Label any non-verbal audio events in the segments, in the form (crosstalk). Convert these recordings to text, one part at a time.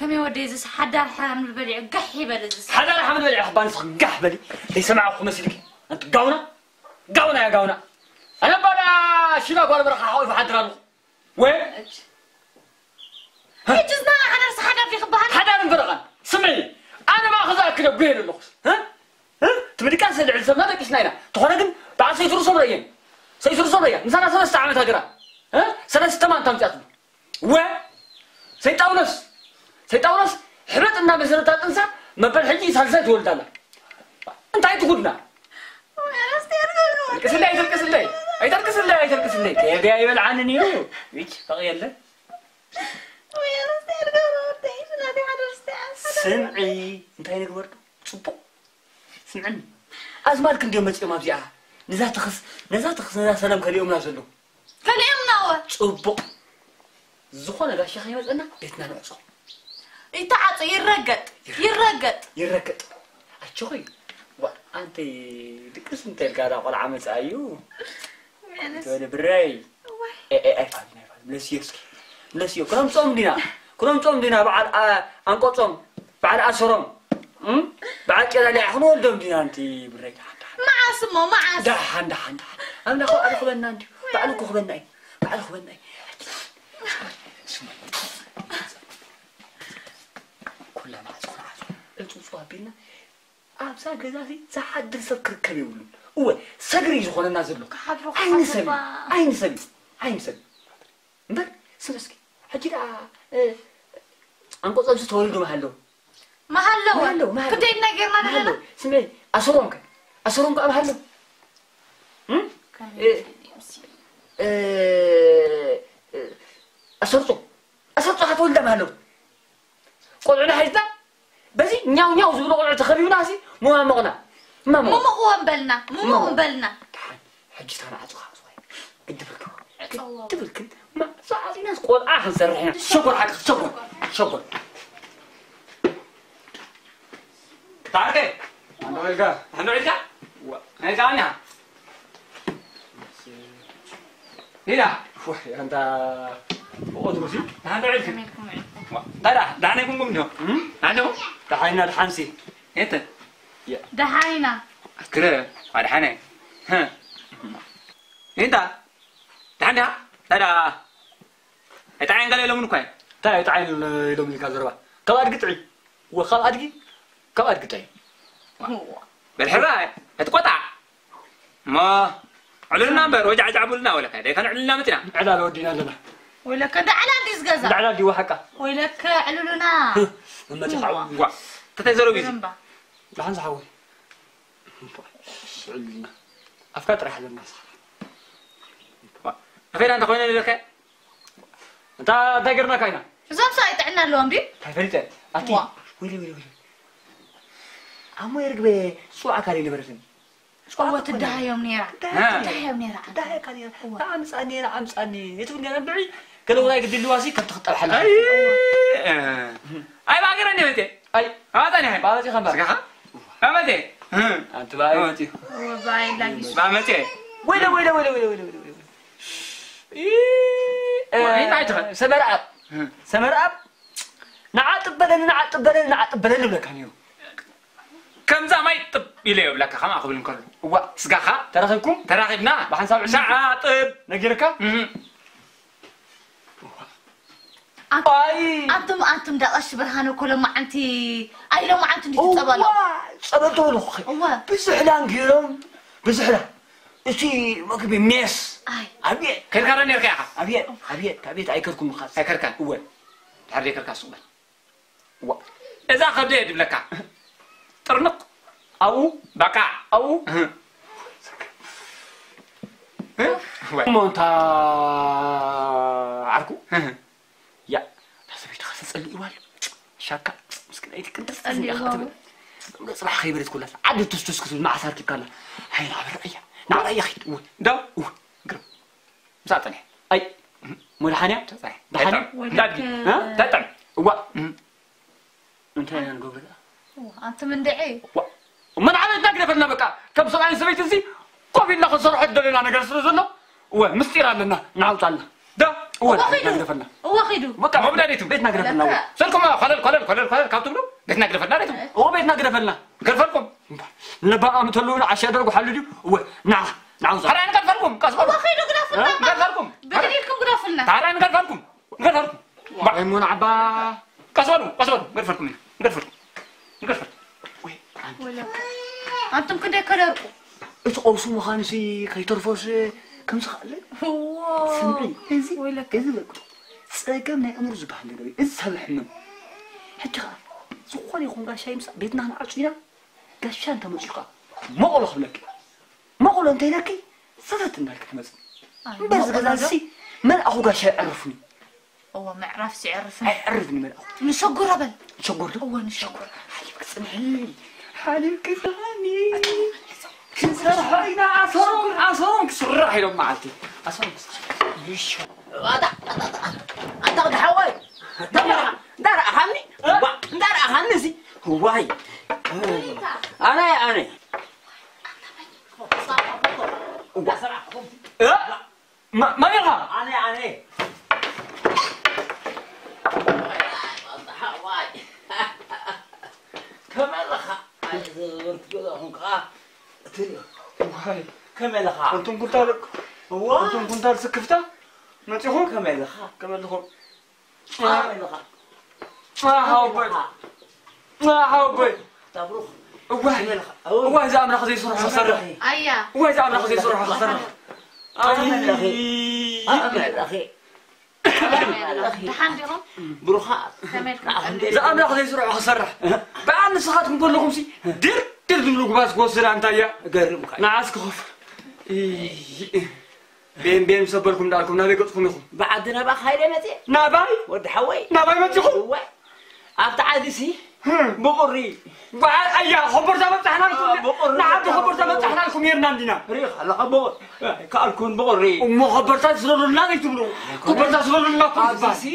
كم يودي زس حدا حامل بلع قحي بلزس حدا رح عمل بلع خبان صقح بلي يسمعكم مسلك انت قاونا قاونا يا قاونا أنا بلا شنو قال برخ حاول في حد رانو وين جزنا حدا رس حدا في خبان حدا من فرقان سمعي أنا ما اخذ اكل بغير اللغز ها ها تبدي كان سلع الزمنا دك سناينا تخونا ግን بعد سيفر صبرين سيفر صبرين مسانا ثلاث عامات هجرا ها ثلاث تمان تمتعت و سيطاونس سيطاونس سيطاونس حرتنا مسرطا تنسى ما بل حجي سالسات ولدنا انت عيت قلنا كسلي كسلي اي تركسلي اي تركسلي يا بي اي بلعنني ويك باقي يلا سمعي انت عينك ورد صبو سمعني ازمالك اندي مزي ما بيها نزا تخس نزا تخس نزا سلام كل يوم نازلو كل يوم ناوه صبو زخون غاشي خيمة أنا بيتنا نوصل يتعط يرقد يرقد يرقد أشوي وأنت دكتور أنت الكارا قل عمل سايو تقول براي بلسيوس بلسيوس كلهم صوم دينا كلهم صوم دينا بعد ااا أنكو صوم بعد أسرم أمم بعد كذا لا إحنا ولدهم دينا أنت براي ما عصمه ما عصمه ده حن ده حن ده أنا خو أنا خو بناتي بعد خو بناتي بعد خو بناتي أنتوا صوابينا أب سا جزاسي سحد سكر كريم هو سكري زخون النازل له حبرو عين سبي عين سبي عين سبي بل سمسكي حجي أنكو صمس تولدوا محلو ما هلو محلو محلو كنت ينقرنا محلو لنا سمعي أسرونك أسرونك أم محلو هم إيه. بزي نياو نياو زبلو قلعة تخبيونا هسي مو ما مغنى ما مو مغنى مو بلنا مو مو بلنا حجت أنا عزو خلاص واي قدبلك قدبلك ما صعب ناس قول آخر سرحين شكر حق شكر شكر تعال كيف أنا ويلقى هنو عيسى هيك عنها هنا وحي أنت أدرسي هنو عيسى منكم عدة. دارا دعنا يكون قمنا هنو دحينا الحنسي انت دحينا كده على حنا ها انت دعنا دارا اتعين قال لهم كوين تاي تعين لهم اللي كذا كم أدقي وخال أدقي كم هو بالحراء اتقطع ما علونا نمبر وجع جعبولنا ولا كده كان علونا متنا عدا لو دينا لنا ولك دعنا ديس غزا دعنا دي وحكا. ولك علولنا. (laughs) لما تحاول. وا. تتزرو بيزي. جنبا لحن صحوي. أفكار راح للناس فين أنت خوينا لك. أنت دايرنا كاينا. زوم سايت عنا لهم دي. أتي. وا. ويلي ويلي ويلي. أمو يرقبي سوء عكاري لبرسن قوة الدهايوم نيرا. ها. الدهايوم نيرا. ده كان نعم سأني نعم سأني يتوني أنا بعيد قالوا لا يقدر لواسي تخطى الحلقة. أي. أي ما قراني انت أي. هذا أنا بعد شيء خمسة. سكها ما متى أنت بقى أنت هو باين لاقي ما متى ويلا ويلا ويلا ويلا ويلا ويلا وين بعتها؟ سمر أب. سمر أب. نعاطب بدن نعاطب بدن نعاطب بدن ولا كان يوم؟ كم زعما يطب إليه ولا خما قبل نقول هو سكها تراخيكم تراقبنا بحن سامع ساعة طب نجيرك أنت- أي أنتم أنتم دقش برهانو كل ما أنتي أي لو ما أنتم دي تتقبلوا صبرتوا له أخي. هو بزحلان جيرم بزحلان إشي ما كبي ميس. أي. أبيت. كركر نركع أبيت. أبيت. أبيت. أيكركم خاص. هاي كركر هو تحري كركر صوبة هو إذا خدت يد لك. ترنق. أو. بقع أو. مونتا عركو يا حسبي تخصص اللي يوال شاكا. مسكين ايدي كنت اللي يوال. صراحة خيبرت كلها. عاد تستس كتب مع سارك كلا هاي نعم رأيها نعم رأيها أخي. دو قرب. مساطني أي. مو الحانية؟ صحيح دحاني دادي ها؟ تتعب هو انت أنا نقول أنت من دعي. ومن عملت نقدر فلنا بقى كم سبعين سبيت زي؟ كوفي ناخذ صروح الدليل أنا قرص رزنا ومستير لنا نعوت لنا دو ገለፈና እዎ ኸይዱ በቃ መብላ ቤቱ ቤትና ገለፈና ዎ ስልኩም ኮለል ኮለል ኮለል ኮለል ካብ ትብሉ ቤትና ገለፈና ሬቱ እዎ ቤትና ገለፈና ገርፈልኩም ነባኣ ምተሉ ዓሽ ደርጉ ሓሉ ድዩ እወ ና ንዓውዛ ታራይ ንገርፈልኩም ቀስ እዎ ኸይዱ ግደፍና ገርፈልኩም ብድልኩም ግደፍልና ታራይ ንገርፈልኩም ንገርፈልኩም ማይሙን ዓባ ቀስ በሉ ቀስ በሉ ገርፈልኩም ኢና ገርፈልኩም ገርፈልኩም አንቱም ክንደይ ከደርቁ እቲ ቆውሱ ምዃንሲ ከይተርፎስ ከም ዝኽእል ስምዒ እዚ ولا እዚ በቁ ፀገም ናይ እምሮ ዝበሃል ነገር እዩ እዚ ሰብ ሕመም ሕጂ ከዓ ዝኾነ ይኹን ጋሻ ይምፃእ ቤትና ክንዓፁ ኢና ጋሻ እንተመፅኡ ከዓ መቕሎ ክብለኪ መቕሎ እንተይለኪ ሰተት እንዳልክ ትመፅእ እምበር ዝገዛ ሲ መልኣኹ ጋሻ ይዕርፍኒ هو معرف سعرفنا ኣይዕርፍኒ መልኣኹ نشقر بل ሸጎር ዶ هو نشقر ሓሊብ ክፅንሒ ሓሊብ ክፅንሐኒ كنسرحينا عصرون عصرون كسرح لهم معلتي. عصرون يش هذا انت قد حواي دار دار أه؟ دار احني زي. واي أه. أنا يا أنا. أه. ما ما يرها أنا أنا. كمان لخ عايز ورد كده تيريا وهاي. كمال خا أنتم كنتار هو؟ أنتم كنتار سكفتا نتي هو كمال خا كمال خا كمال خا ما هاوبي ما هاوبي تبروخ واه واه زعما ناخذ يصرح خسر ايا واه زعما ناخذ يصرح خسر امل أخي امل أخي بروخات زعما ناخذ يصرح خسر بعد نسخاتكم كلكم سي. دير تردم لو قباس قصر أنت يا قرب خاي نعاس كوف بين بين سبركم داركم نبي قطكم يخم بعد نبأ خير متي. نباي ود حوي. نباي متي خم أبت عادي سي بقري. بعد أيا خبر زمان تحنا لكم آه، نعم خبر زمان تحنا لكم يرنا عندنا ريح على خبر كألكون بقري. أم خبر تسرر لنا يتبلو خبر تسرر لنا كم بس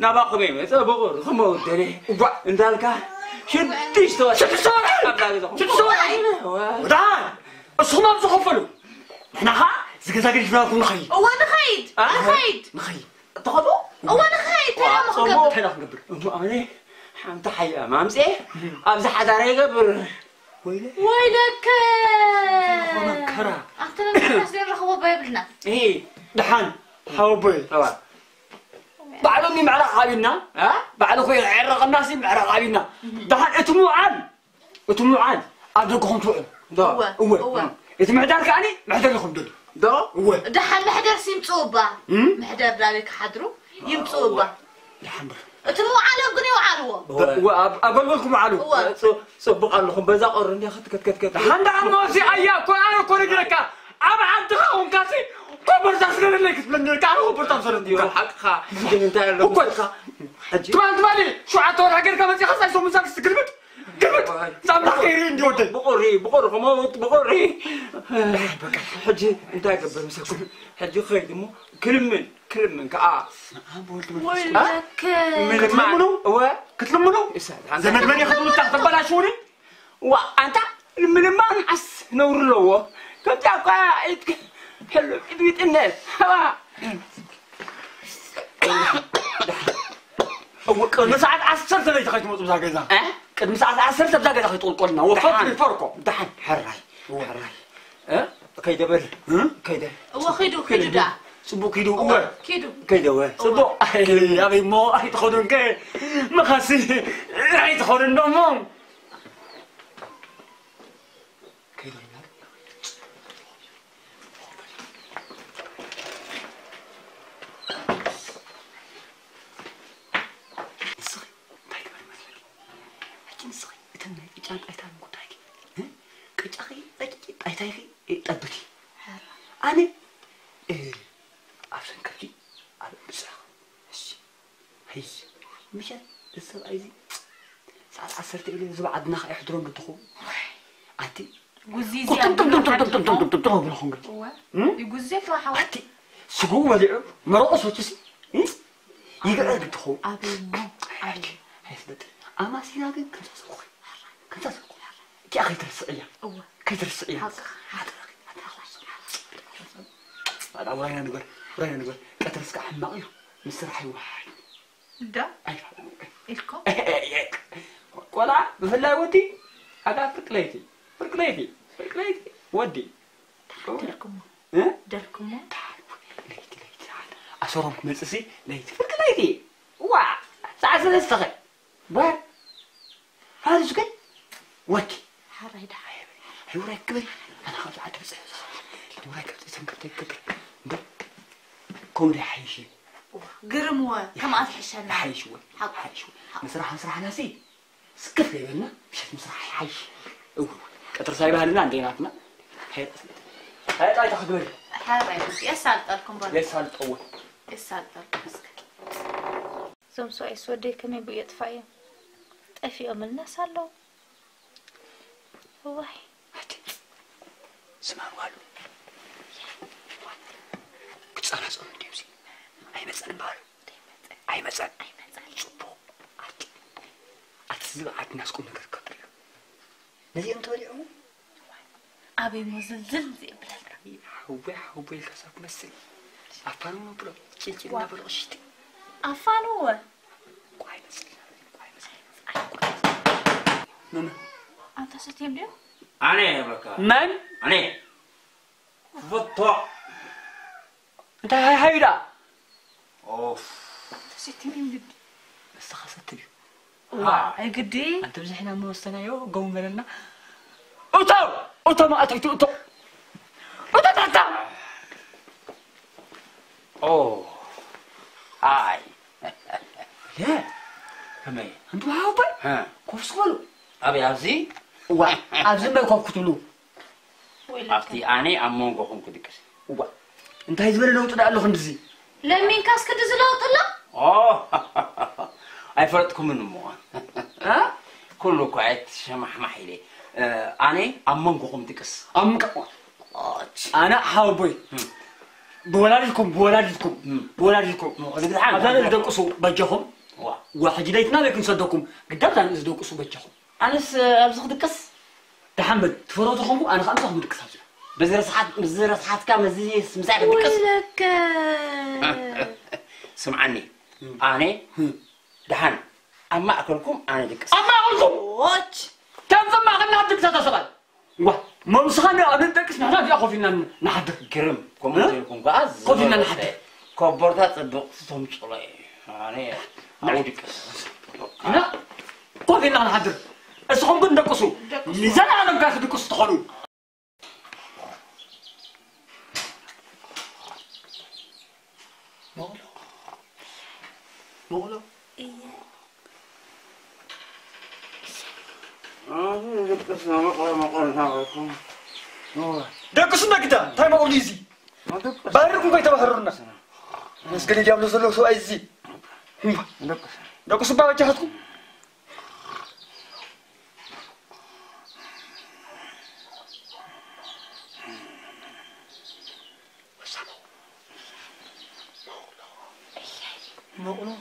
نبا قبيمة بقر خمر دري انت هالكه ひゅって人はちょっとそうだけどちょっとそうだだそんなぞほっぱるなはずけざけりふらふんかいおわなかいあなかいなかいどうおわなかいてらもかぶてらもかぶあねあんたはやまんせあんざはだれがぶる ويلك ويلك أنت من كرة أنت من كرة سير الخوابيب لنا إيه دحان خوابيب طبعا بعلو مي معرق عاينا ها؟ بعلو في عرق الناس معرق عاينا دحن اتموعان اتموعان أدركهم توعو دا هو هو اتمعدار كأني محدر لكم دول دا هو دحن محدر سيم صوبا محدر دارك حدرو. يم صوبا يحمر اتموعان قني وعلو ابلولكم علو صبق لكم. بزا قرن يا خت كت كت كت دحن دحن موسي ايا كو أنا كو رجلك أبعد تخون كاسي. برتاس غير اللي كتبلن كاع هو برتاس غير ديو حقها انت وكلها تبان تباني شو عطور حقير كما تخصص يسوم مساك تقلبك قلبك زعما الحقيرين ديو بقوري بقور خموت بقوري. إيه. حجي انت قبل مساكم حجي خيدمو كلمن كلمن كا ولك منك منو؟ هو. كتلمنو إيه، زعما تباني خدمو تحت بلاشوني وانت من ما نعس نور لو كنت يا حلو بيت الناس ቅድሚ ሰዓት ዓሰርተ ለይቲ ከይትመፁ ብዛ ገዛ ቅድሚ ሰዓት ዓሰርተ ብዛ ገዛ ከይትቁልቆልና ወፈትሪ ፈርቆ ድሓን ሕራይ ሕራይ ከይደበል ከይደ እወ ኪዱ ኪዱ ዳ ፅቡቅ ኪዱ እወ ኪዱ ከይደወ ፅቡቅ ኣበይ እሞ ኣይትኸዱን ከ መኻሲ ኣይትኸዱን ዶሞ ከይደና تايفي تبتي إيه، أنا؟ إيه، أفسن كفي. على مسا. هاي مش السبع أيزي ساعة عسرت إلي زبع عدنا خي حضرون بتخو اتي جوزي زي تم تم تم تم تم تم تم تم تم بالخمر جوزي فلا حوا أنتي سقوا ولي مرقص وتسي يقرأ بتخو أبي ما أما سيناقي كنت أسوقي كنت أسوقي كي أخي تلصقيا كي تلصقيا هذا وراينا نقول وراينا نقول. كتلصق حماقيا مسرحي واحد دا أيوه. الكم إيه، إيه، إيه. ولا بفلا ودي. هذا فرقليتي. فرقليتي. فرقليتي. ودي. دركم دركم ليت ليت أشرم كمسسي ليت فرقليتي. وا. ساعة سلسة بار هذا شو كده وكي هاي حبيبي وراك كبري هاي هاي عتبس وراك تنكبتي كبري كبري كومري حيشي قرموا كم عاد حشنا حيشوي حق حيشوي مسرح مسرح ناسي سكت لي بلنا مشيت مسرح حيش اوه قطر سايبه لنا عنديناتنا هاي هاي طايته خبري حبايبي يا سالطلكم بالله يا سالطول يا سالطلكم مسكت زمسو اي سودي كم يبي يطفى طفي املنا سالو والله. سمان والو كتسأل حسن من كيمسي أي مسأل بالو أي مسأل أي مسأل شبو أت أتزل أت ناس كون نقدر كتر نزي أنت ولي عمو أبي مزلزل زي بلاد حوي حوي الكسر مسي أفانو نبرو كيل كيل نبرو شتي أفانو septiembre? أنا بكا. من؟ أنا. بطو. أنت هاي هاي دا أوف. septiembre من جدي بس خسرتي واي جدي أنت بزحنا ما وصلنا يو قوم لنا أوتو! أوتو ما أتيت. أوتو. أوتو تاتا أوه. هاي. ليه؟ كمي أنتوا هاوبر ها. كوفس قولوا أبي أزي وا أبزم بكم كتلو أختي أنا أمون كم كتكس وا أنت هاي زبالة لو تدا الله خندزي لم ينكاس كتز لو تلا أوه أي فرت كم من مو ها كل كوعت شمح محيلي أنا أمون كم كتكس أم أنا حاوبي بولاريكم بولاريكم بولاريكم هذا اللي دكسو بجهم واحد جديد نادك نصدقكم قدام تان نصدقكم بجهم أنس أبزخ دكس تحمد تفرو تخمو أنا خمسة خمو دكس هالجنة بزر صحات بزر صحات كام بزي مزعل دكس ولك سمعني أنا دحان أما أكلكم أنا دكس أما أكلكم واتش كم زمان ما غنى حد دكس هذا سؤال واه ما مسخني أنا دكس نحن في أخوفينا نحد كرم كم تقولكم قاز خوفينا نحد كبرتات دكسهم شلون يعني أنا دكس لا خوفينا نحد اسخم بن دقسو دقسوا. ميزان أنا قاعد دقس تخلو مغلو مغلو ድቅስ መቐለ መቐለ دقسنا كده تايم أوليزي باركم كي تبهرنا مسكني جاب له سلو سو أيزي دقسوا نقلة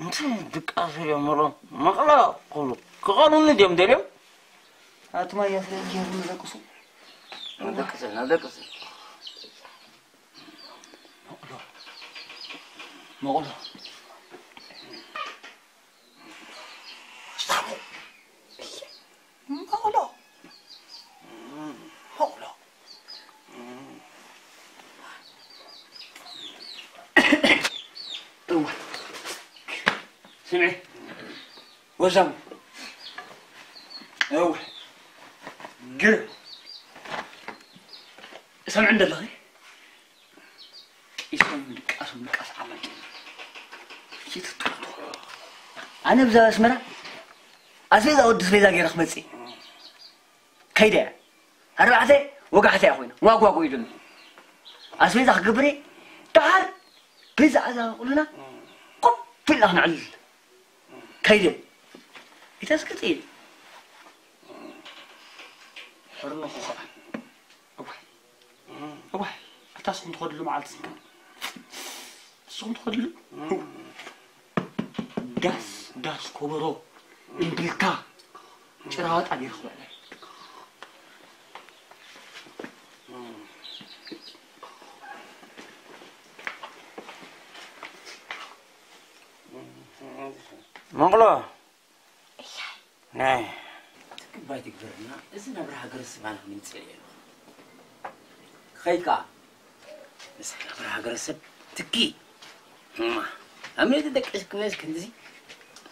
نصدق أصل يا مرة. مغلا قلو كغالو نديم ديرم أتما يا فريد كيف نذكسو نذكسو نذكسو نقلة نقلة سمعي. وزم. أوه. قل سمع عند الله. اسم لك اسم لك اسم عمل أنا بزاف اسمرا. أسبيزا ود سبيزا غير خمسي كيدا. أربعة. وقعت يا أخوينا واقوا واقوا يدون أسبيزا خبري تعال بيزا هذا قلنا قم. في الله كيدو إيه تسكتين حرنا خوخا أوحي أوحي أتا سخون تخدلو مع السكة سخون تخدلو داس داس كبرو انبلتا شراوات عليك خوالي مغلو نعم تكباي تكبرنا إذن أبرها قرص ما نكون نتسلي خيكا مسحنا أبرها قرص تكي ما أمي تدك إسك ناس كنزي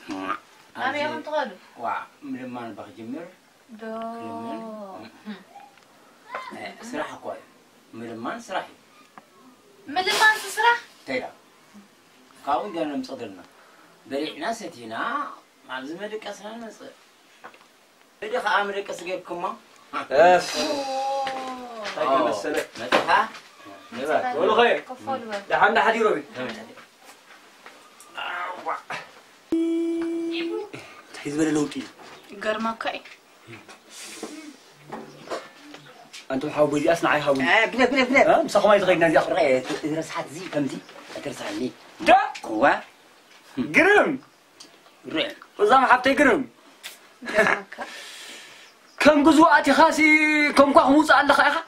ما أنا يوم تغلو وا من ما نبغى جمر دو سراح قوي من ما نسرح من ما نسرح تيلا كاون جانا مصدرنا በሊዕና ሰቲና ኣብዚ መደቀስና ንመፅእ እዲ ከዓ መደቀስ ጌርኩማ መፅኻ ወሎ ኸየ ክፈሉ በሉ ድሓንዳ ሓዲሮ ቤት እንታይ ዝበለ ለውጢ እዩ ይገርመካ እዩ ኣንቱም ሓዊ በዚኣስ ንዓይ ሓዊ ብለ ብለ ብለ ምሳኹም ኣይተኸይድና እዚኣ እዚ ረስሓት እዚ ከምዚ ኣይትርስሓኒ ዳ قرم وزام حبتي قرم كم جزواتي خاسي كم كوخ موسى عندك اخا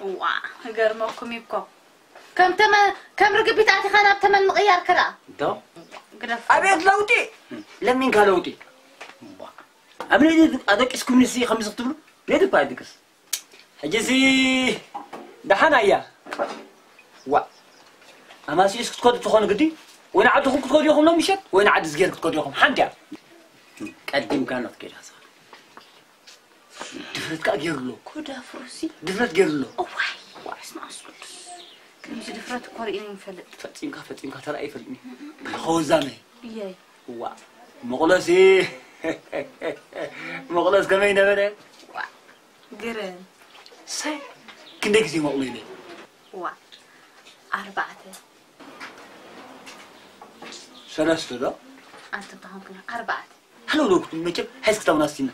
وا قرمكم يبكو كم تمن كم رقبت عتي خانا بتمن مغيار كرا دو ابيت لوتي لمين قال لوتي ابني ادك اسكن سي خمسة تبلو ليه بايدكس حجزي دحنا يا وا اما سي اسكت كود تخون قدي ግዲ ወይ ንዓድኹም ክትከዱ ኢኹም ሎ ምሸት ወይ ንዓዲ ዝጌር ክትከዱ ኢኹም ሓንቲ እያ ቀዲምካ ነትከዳ ድፍረት ከዓ ገይሩሎ ኩዳፍሩሲ ድፍረት ገይሩሎ እዋይ ስማስ ቅዱስ ከምዚ ድፍረት እኮ ርኢኒ ይፈልጥ ፈፂምካ ፈፂምካ ተረኣይ ይፈልጥኒ ከወዛመይ እያይ ዋ መቕለሲ መቕለስ (laughs) ከመይ ነበረ ግርም ሳይ ክንደይ ግዜ መቕሎ ኢለ ዋ ኣርባዕተ ሰለስተ ዶ ኣንተ እንተኾንኩና ኣርባዕተ ሃሎ ዶ መቸም ሓይስ ክታውና ስቲና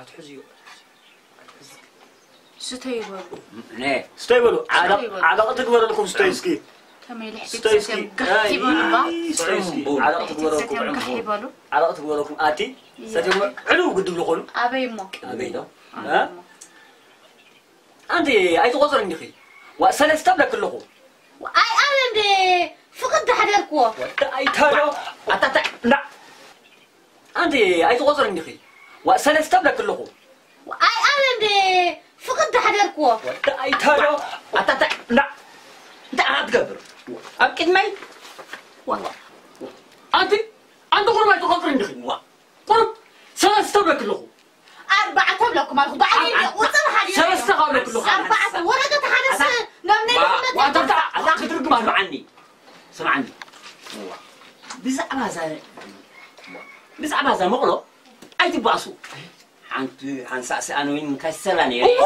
ኣትሕዝዮ ስተ ይበሉ ነ ስተይ በሉ ዓለቕ ትግበረልኩም ስተይ እስኪ كما يلحق تسكن علاقة بوراكم عمهم علاقة بوراكم آتي؟ ساتم علو قدم لقول أبي مك أبي ده ها؟ أنت أي تغزر عندي وأسأل استبلك اللقو وأي أنا عندي. فقد حدرك و أي تارو. أتاتا لا. أنت أي تغزر عندي وأسأل استبلك اللقو وأي أنا عندي. فقد حدرك و أي تارو. أتاتا لا. أنت أنا تقبر أكيد ماي وا أنت أنت قرب أنت قرب رندخ وا قرب ثلاث تبلك له أربعة تبلك ما هو بعدين وصل حاجة ثلاث تقابلك له أربعة ورقة حدث نمني وأنت بتاع أتاك ترجم عني. سمعني بزعبها زي بزعبها زي مقلو أيدي باسو حنت حنسأسي أنا وين مكسلني